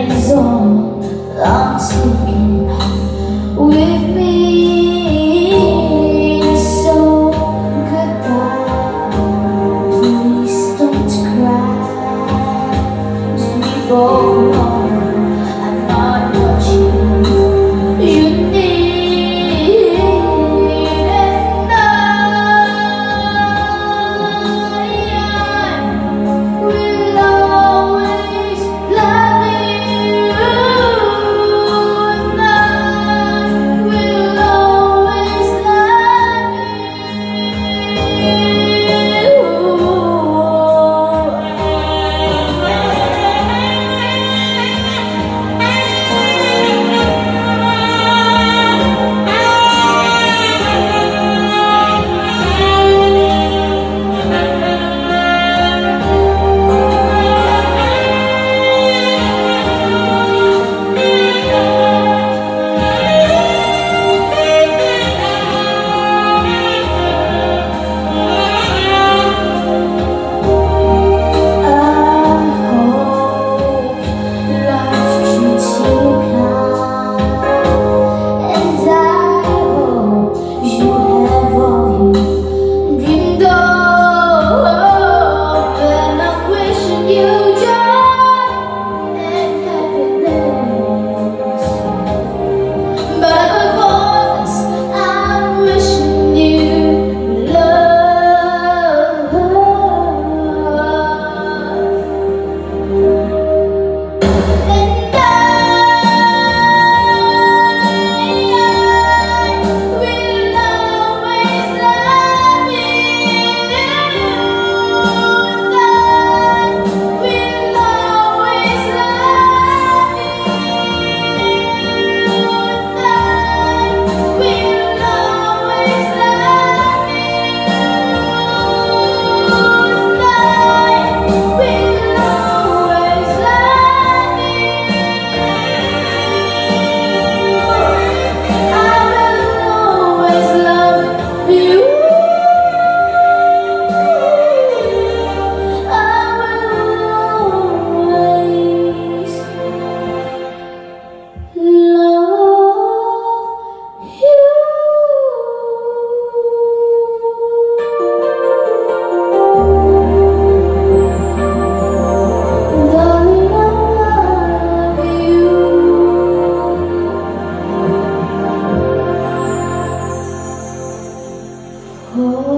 it's all I'm taking with me. Oh.